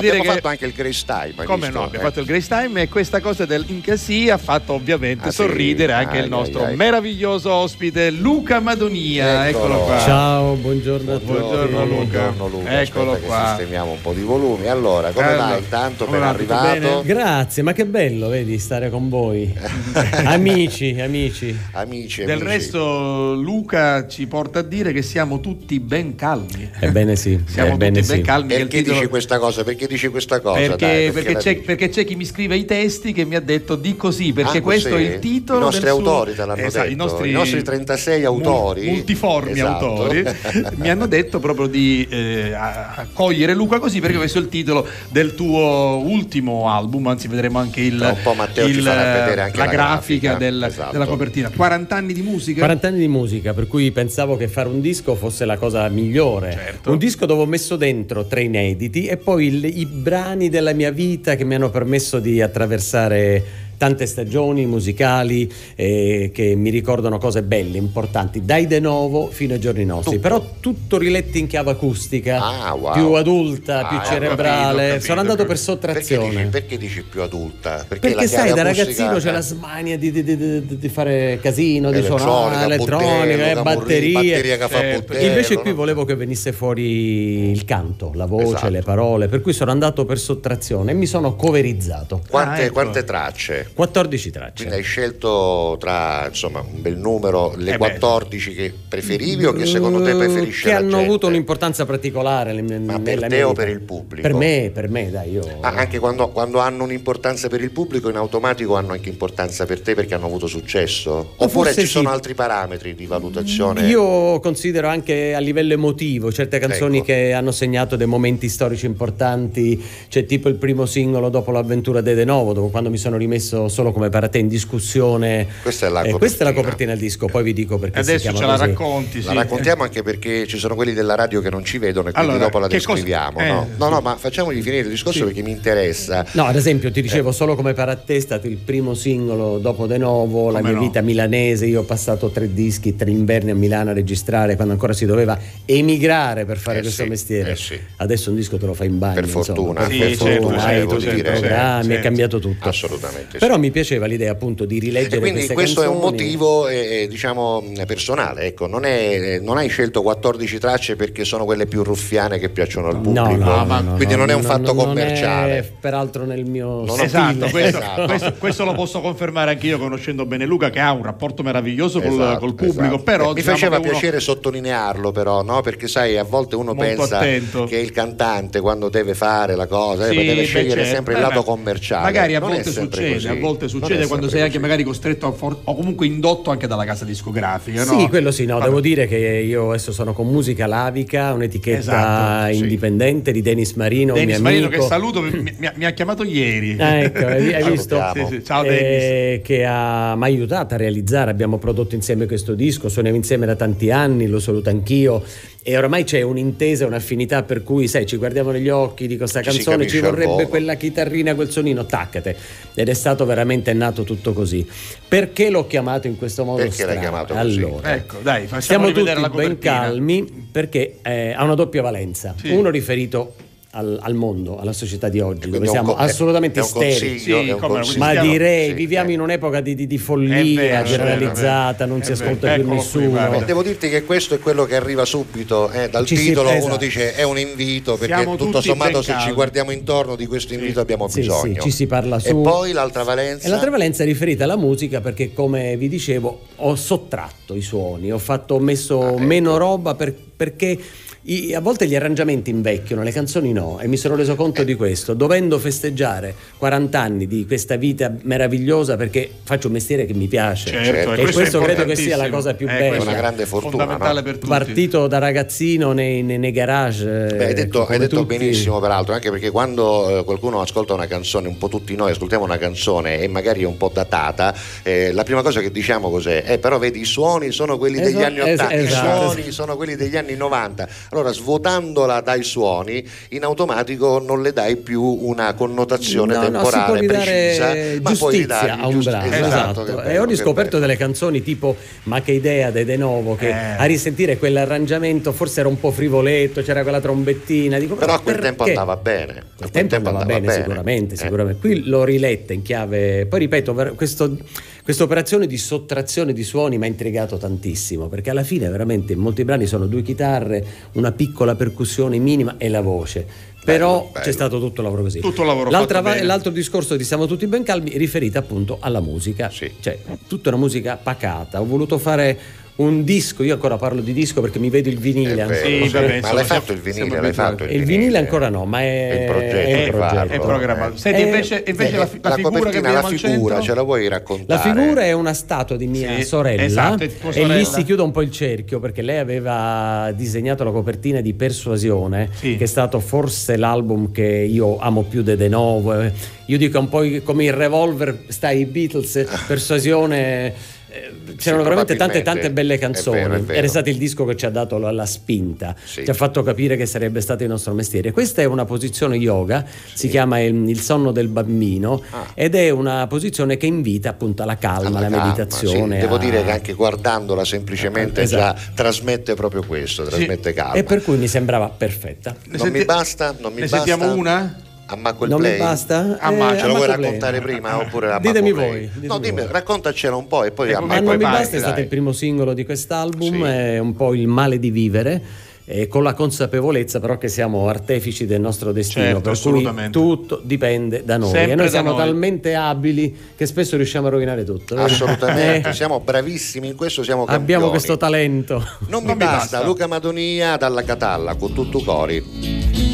dire abbiamo che fatto anche il Grace Time. come visto? no, abbiamo Eh. fatto il Grace Time e questa cosa del Incasì ha fatto ovviamente Ah, sì? sorridere anche Ai, il nostro ai. meraviglioso ospite Luca Madonia. Eccolo. Eccolo qua. Ciao, buongiorno a tutti. Buongiorno, Luca. Buongiorno Luca, Eccolo aspetta qua. sistemiamo un po' di volumi. Allora, come Allora, va intanto ben arrivato? Grazie, ma che bello, vedi, stare con voi. amici, amici. Amici, Del amici. resto Luca ci porta a dire che siamo tutti ben calmi. Ebbene sì, Siamo ebbene tutti ben sì. calmi. che il Perché titolo- dici questa cosa? Perché dici questa cosa? Perché, Dai, perché la c'è, perché c'è chi mi scrive i testi che mi ha detto di così, perché Ah, questo è il titolo. I nostri del suo- autori te l'hanno Esatto, detto, I nostri, i nostri 36 autori. mul- multiformi Esatto. autori mi hanno detto proprio di eh, accogliere Luca così perché questo è il titolo del tuo ultimo album, anzi vedremo anche il, un po' Matteo ci il- farà vedere anche la, la grafica, grafica, del- esatto. della copertina. 40 anni di musica? 40 anni di musica, per cui pensavo che fare un disco fosse la cosa migliore. Certo. Un disco dove ho messo dentro tre inediti e poi il- i brani della mia vita che mi hanno permesso di attraversare tante stagioni musicali eh, che mi ricordano cose belle, importanti, dai De Novo fino ai giorni nostri. Tutto. Però tutto riletti in chiave acustica, Ah, wow. più adulta, più Ah, ho cerebrale. capito, capito, Sono andato per Perché sottrazione. dici, perché dici più adulta? Perché la sai, da ragazzino c'è la smania di, di- di- di- di fare casino, di Elettronica, suonare, elettronica, eh, batterie. Certo. Invece qui volevo che venisse fuori il canto, la voce, Esatto. le parole, per cui sono andato per sottrazione e mi sono coverizzato. Quante, Ah, ecco. quante tracce? 14 tracce. Quindi hai scelto tra insomma un bel numero le Eh beh. 14 che preferivi o che secondo te preferisci Che hanno gente? avuto un'importanza particolare nel- Ma per te mia o per il pubblico? Per me, per me, dai, io... Ah, anche quando, quando hanno un'importanza per il pubblico, in automatico hanno anche importanza per te perché hanno avuto successo? Oppure ci sono sì. altri parametri di valutazione? Io considero anche a livello emotivo certe canzoni Ecco. che hanno segnato dei momenti storici importanti, c'è tipo il primo singolo dopo l'avventura de De Novo, dove quando mi sono rimesso solo come para te in discussione. Questa è la Eh, questa è la copertina. copertina del disco, poi vi dico perché Adesso chiama ce la così. racconti. La sì. raccontiamo anche perché ci sono quelli della radio che non ci vedono e quindi Allora, dopo la che cosa- descriviamo. eh, no? no, sì. no, ma facciamogli finire il discorso Sì. perché mi interessa. No, ad esempio, ti Eh. dicevo solo come para te è stato il primo singolo dopo De Novo, la Come mia no. vita milanese. Io ho passato tre dischi, tre inverni a Milano a registrare quando ancora si doveva emigrare per fare Eh questo sì, mestiere. eh sì. Adesso un disco te lo fai in bagno. Per insomma, fortuna, per Sì, per certo, fortuna, hai devo tutti i dire. programmi, Certo, è cambiato tutto. Assolutamente. sì. Però mi piaceva l'idea appunto di rileggere E quindi queste questo è un canzoni. motivo eh, diciamo mh, personale, ecco, non, è- non hai scelto 14 tracce perché sono quelle più ruffiane che piacciono al pubblico, No, no, no, no, quindi no, non è un no, fatto commerciale. è peraltro nel mio Non Esatto, questo, Esatto. questo- questo lo posso confermare anche io conoscendo bene Luca che ha un rapporto meraviglioso col, Esatto, col pubblico, esatto. però Eh, mi diciamo faceva uno- piacere sottolinearlo però, no? perché sai a volte uno Molto pensa attento. che il cantante quando deve fare la cosa eh, Sì, deve scegliere certo. sempre il lato commerciale. Magari a Non è volte sempre succede, così. A volte succede quando sei anche magari costretto a for- o comunque indotto anche dalla casa discografica, no? Sì, quello sì, no, Vabbè. devo dire che io adesso sono con Musica Lavica, un'etichetta Esatto, sì. indipendente di Denis Marino, Dennis mio Marino amico. che saluto mi, mi ha, mi ha chiamato ieri. Ah, ecco, hai, hai visto? Sì, sì, Ciao Dennis. Eh, che ha mi ha aiutato a realizzare, abbiamo prodotto insieme questo disco, suoniamo insieme da tanti anni, lo saluto anch'io e oramai c'è un'intesa, un'affinità per cui sai, ci guardiamo negli occhi di questa canzone, ci vorrebbe quella chitarrina, quel suonino, taccate. Ed è stato veramente nato tutto così. Perché l'ho chiamato in questo modo Perché l'hai strano? chiamato così? Allora, Ecco, dai, Stiamo facciamo tutti ben calmi perché eh, ha una doppia valenza. Sì. Uno riferito al, al mondo, alla società di oggi, Quindi dove siamo co- è- assolutamente consiglio, Sì. Ma direi, Sì, viviamo eh. in un'epoca di, di- di follia vero, generalizzata, non si ascolta vero. più Eccolo qui, nessuno. guarda. Devo dirti che questo è quello che arriva subito eh, dal Ci si- titolo, uno esatto. dice è un invito perché Siamo tutto sommato se ci guardiamo intorno di questo invito abbiamo Sì, bisogno. sì, ci si parla E su. poi l'altra valenza? E l'altra valenza è riferita alla musica perché, come vi dicevo, ho sottratto i suoni, ho, fatto, ho messo Ah, ecco. meno roba per- perché i- a volte gli arrangiamenti invecchiano, le canzoni no, e mi sono reso conto di questo, dovendo festeggiare 40 anni di questa vita meravigliosa perché faccio un mestiere che mi piace. Certo, Certo. e questo, questo è credo che sia la cosa più Eh, bella. questo Una grande fortuna, fondamentale no? per tutti. Partito da ragazzino nei, nei- nei garage. Beh, hai eh, detto, come hai detto benissimo peraltro, anche perché quando eh, qualcuno ascolta una canzone, un po' tutti noi ascoltiamo una canzone e magari è un po' datata, eh, la prima cosa che diciamo cos'è? Eh, però vedi i suoni sono quelli degli Esatto, anni es- 80, esatto. i suoni sono quelli degli anni 90. Allora, svuotandola dai suoni, in automatico non le dai più una connotazione No, no, temporale ridare precisa, ma puoi ridargli a un giusti- brano. esatto, Esatto. che E bello, ho che riscoperto delle canzoni tipo Ma che idea de De Novo, che Eh. a risentire quell'arrangiamento forse era un po' frivoletto, c'era quella trombettina. Dico, Però a quel perché? tempo andava bene. A quel quel tempo andava bene, sicuramente, Eh. sicuramente. Qui l'ho riletta in chiave. Poi ripeto, questo- questa operazione di sottrazione di suoni mi ha intrigato tantissimo perché alla fine, veramente, molti brani sono due chitarre, una piccola percussione minima e la voce. Però bello. c'è stato tutto il lavoro così. Tutto il lavoro va- l'altro discorso di Siamo tutti ben calmi, riferita appunto alla musica. Sì. Cioè, tutta una musica pacata. Ho voluto fare un disco, io ancora parlo di disco perché mi vedo il vinile. Vero, Sì, sì. vabbè, ma insomma, l'hai fatto il vinile, l'hai fatto il Il vinile ancora no, ma è, Il progetto è di in progetto. È programmato. Senti, Eh, invece, invece Eh, la, fi- la figura che la figura, ce la vuoi La raccontare? figura è una statua di mia Sì, sorella esatto, tua e sorella. lì si chiude un po' il cerchio perché lei aveva disegnato la copertina di Persuasione, Sì. che è stato forse l'album che io amo più de De Novo. Io dico un po' come il revolver sta ai Beatles, Persuasione. Eh, C'erano Sì, veramente tante tante belle È canzoni. vero, è vero. Era stato il disco che ci ha dato la, la spinta, Sì. ci ha fatto capire che sarebbe stato il nostro mestiere. Questa è una posizione yoga, si chiama il, il sonno del bambino Ah. ed è una posizione che invita appunto alla calma, alla, Alla calma, meditazione. sì. Devo a- dire che anche guardandola semplicemente Esatto. già trasmette proprio questo, trasmette calma. E per cui mi sembrava perfetta. Ne Non mi senti- basta, non mi ne basta. sentiamo una? Ammacco il non play. mi basta? Ah, Eh, ma Ce lo vuoi raccontare prima oppure ammacco Ditemi voi, ditemi no, dimmi, voi. raccontacela un po' e poi E ammacco poi Ma non mi basta è stato dai. il primo singolo di quest'album, Sì. è un po' il male di vivere. eh, con la consapevolezza però che siamo artefici del nostro destino, Certo, per assolutamente. cui tutto dipende da noi Sempre e noi siamo noi. talmente abili che spesso riusciamo a rovinare tutto. Assolutamente, Eh, siamo bravissimi in questo, siamo campioni. abbiamo questo talento. Non, Non mi mi basta, basta. Luca Madonia dalla Catalla con tutto cori.